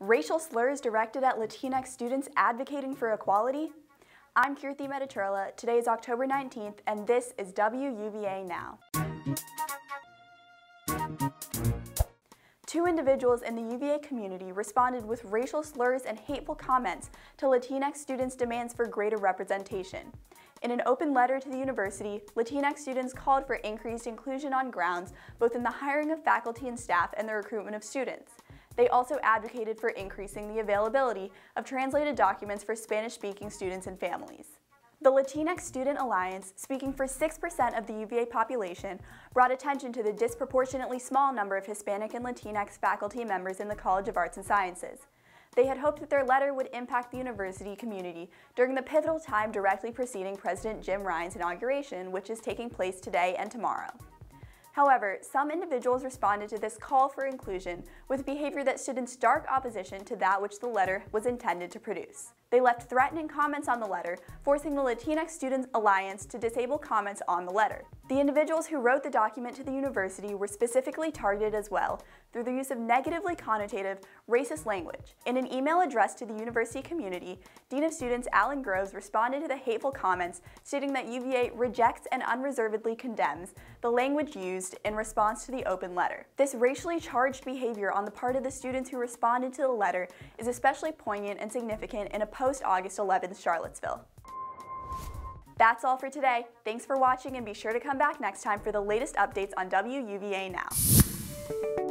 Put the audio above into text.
Racial slurs directed at Latinx students advocating for equality? I'm Keerthi Medicherla. Today is October 19th, and this is WUVA Now. Two individuals in the UVA community responded with racial slurs and hateful comments to Latinx students' demands for greater representation. In an open letter to the university, Latinx students called for increased inclusion on grounds both in the hiring of faculty and staff and the recruitment of students. They also advocated for increasing the availability of translated documents for Spanish-speaking students and families. The Latinx Student Alliance, speaking for 6% of the UVA population, brought attention to the disproportionately small number of Hispanic and Latinx faculty members in the College of Arts and Sciences. They had hoped that their letter would impact the university community during the pivotal time directly preceding President Jim Ryan's inauguration, which is taking place today and tomorrow. However, some individuals responded to this call for inclusion with behavior that stood in stark opposition to that which the letter was intended to produce. They left threatening comments on the letter, forcing the Latinx Students Alliance to disable comments on the letter. The individuals who wrote the document to the university were specifically targeted as well through the use of negatively connotative, racist language. In an email addressed to the university community, Dean of Students Allen Groves responded to the hateful comments, stating that UVA rejects and unreservedly condemns the language used in response to the open letter. This racially charged behavior on the part of the students who responded to the letter is especially poignant and significant in a post-August 11th Charlottesville. That's all for today. Thanks for watching and be sure to come back next time for the latest updates on WUVA Now.